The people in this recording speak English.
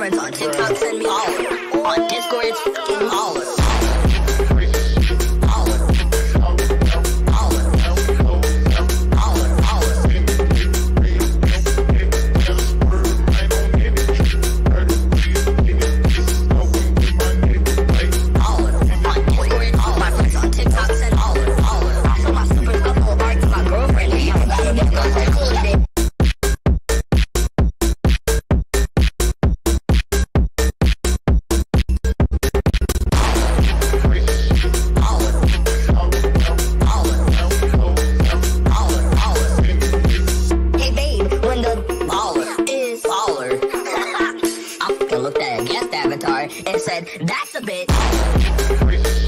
friends on TikTok send me all. On Discord, it's fucking all. looked at a guest avatar and said, that's a bitch.